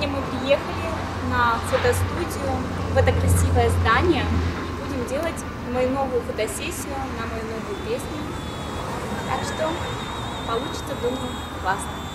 Сегодня мы приехали на фотостудию, в это красивое здание. Будем делать мою новую фотосессию на мою новую песню. Так что получится, думаю, классно.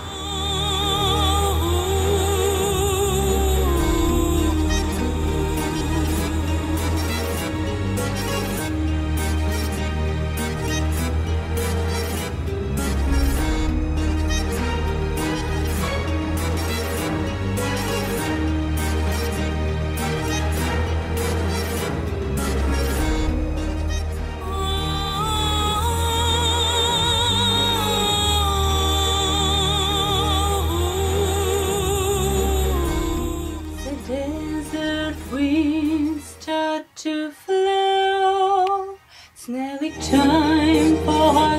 Desert winds start to flow. It's nearly time for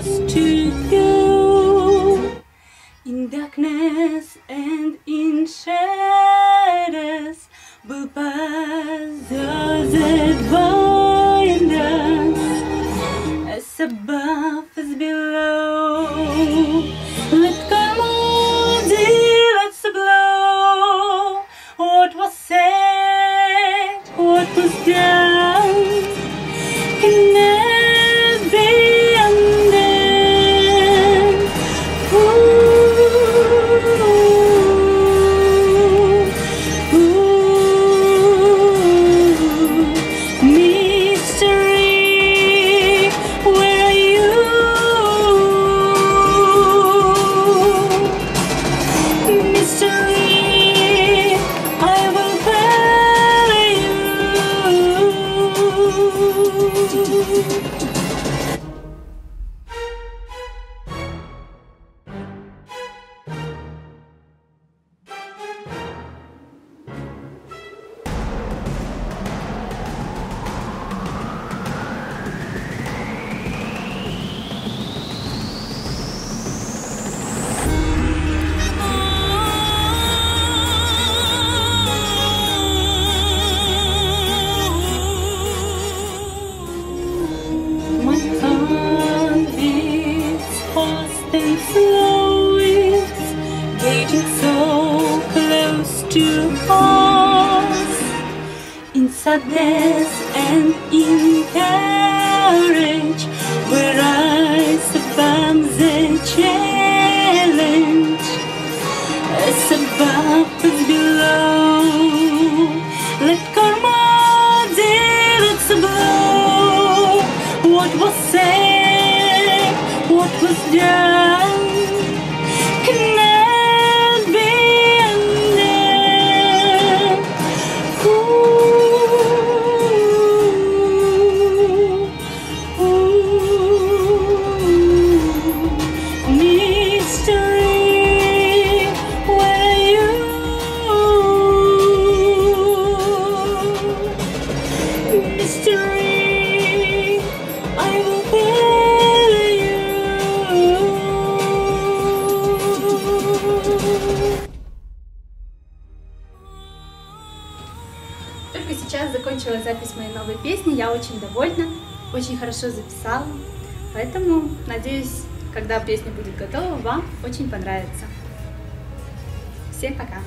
so close to us. In sadness and in courage, where I succumb the challenge, as above сейчас закончила запись моей новой песни, я очень довольна, очень хорошо записала. Поэтому, надеюсь, когда песня будет готова, вам очень понравится. Всем пока!